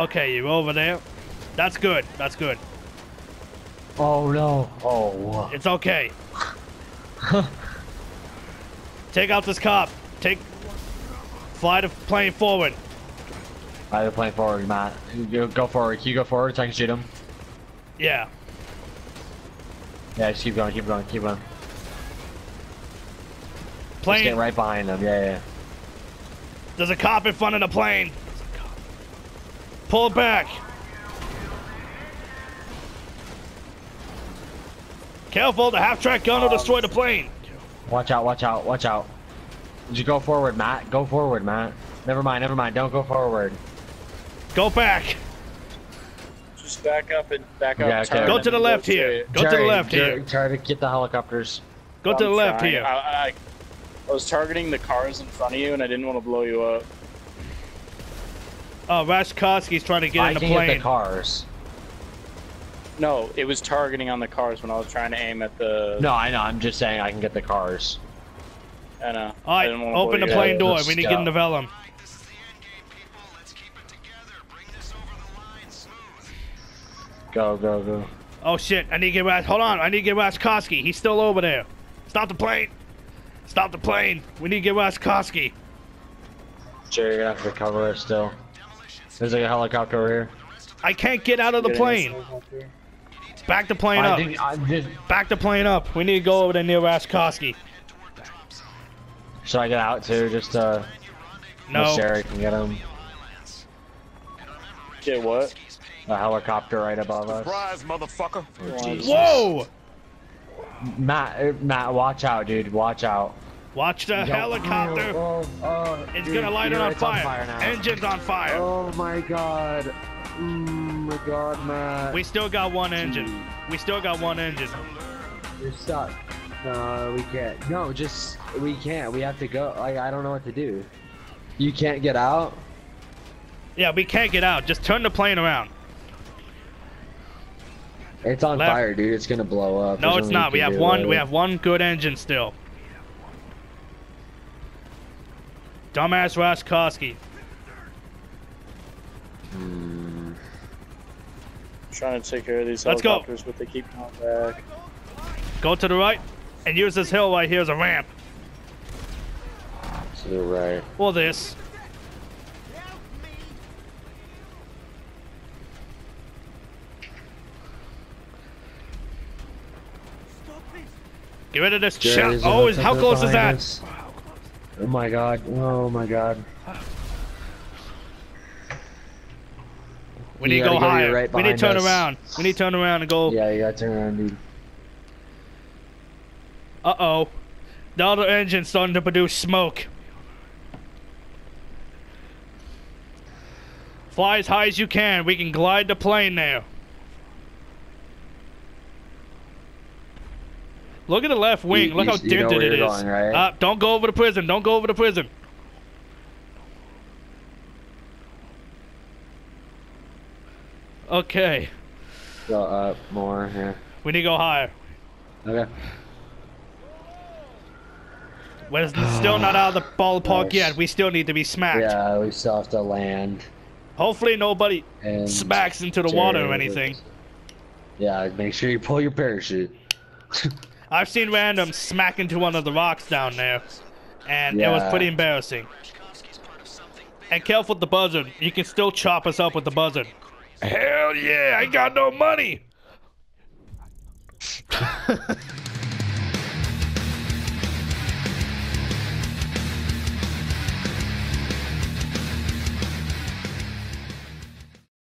Okay, you're over there. That's good. That's good. Oh no. Oh. It's okay. Take out this cop. Take. Fly the plane forward. I have plane forward, Matt. You go forward. Can you go forward so I can shoot him? Yeah. Yeah, just keep going, keep going, keep going. Plane. Just Plane. get right behind him. Yeah, yeah. There's a cop in front of the plane. Pull it back. Careful, the half-track gun will uh, destroy the plane. Watch out, watch out, watch out. Did you go forward, Matt? Go forward, Matt. Never mind, never mind. Don't go forward. Go back. Just back up and back up. Yeah, okay. Go to the go left here. straight. Go to the left Jerry, here. Try to get the helicopters. Go to the I'm left trying. here. I, I, I was targeting the cars in front of you, and I didn't want to blow you up. Uh, oh, Rashkovsky's trying to get I in the can get the plane. cars. No, it was targeting on the cars when I was trying to aim at the. No, I know. I'm just saying I can get the cars. I know. All I didn't open the you plane up. door. let's We need to get in the Velum. This is the end game, people. Let's keep it together. Bring this over the line smooth. Go, go, go. Oh shit! I need to get Rash. Hold on. I need to get Rashkovsky. He's still over there. Stop the plane. Stop the plane. We need to get Rashkovsky. Jerry, you're gonna have to cover us still. There's like a helicopter over here. I can't get out of the Getting plane. this up here. Back the plane I up. think I just. Back the plane up. We need to go over to near Rashkovsky. Should I get out too? Just uh, No. Jerry can get him. Get what? A helicopter right above us. Surprise, motherfucker. Oh, Whoa! Matt, uh, Matt, watch out, dude. Watch out. Watch the helicopter. Oh, oh, oh, It's dude, gonna light it you're- on fire. now. Engine's on fire. Oh my god. Oh my god, Matt. We still got one engine. We still got one engine. You're stuck. No, we can't. No, just we can't. We have to go. Like I don't know what to do. You can't get out. Yeah, we can't get out. Just turn the plane around. It's on Left. fire, dude. It's gonna blow up. No, There's it's not. We can have do one. about We have one good engine still. Dumbass Rashkovsky. Hmm. trying to take care of these Let's go. helicopters, but they keep coming back. Go to the right and use this hill right here as a ramp. To the right. Or this. Get rid of this Jerry, shot. Oh, how close is that? us. Oh my god. Oh my god. We need to go gotta go to higher. right we need to turn us. around. We need to turn around and go. Yeah, you gotta turn around, dude. Uh oh. The other engine's starting to produce smoke. Fly as high as you can. We can glide the plane there. Look at the left wing. You- Look you- how dented it is. going, right? Uh, don't go over the prison. Don't go over the prison. Okay. Go up more. Yeah. We need to go higher. Okay. We're still not out of the ballpark Nice. yet. We still need to be smacked. Yeah, we still have to land. Hopefully nobody And smacks into the water or anything. Yeah, make sure you pull your parachute. I've seen random smack into one of the rocks down there, and it was pretty embarrassing. And careful with the buzzard. You can still chop us up with the buzzard. Hell yeah! I got no money.